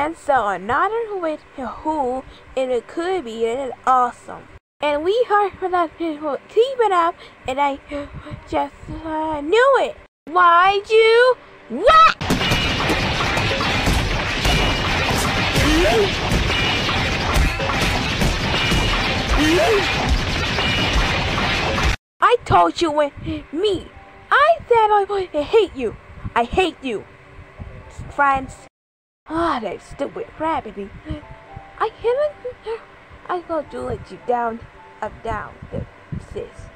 And so another with who and it could be it is awesome. And we heard from that people keep it up and I just uh, knew it. Why'd you what? I told you when me. I said I would hate you. I hate you. Friends. Ah, oh, that stupid rabbit. I can't. I'm gonna it you down, up, down, the cyst.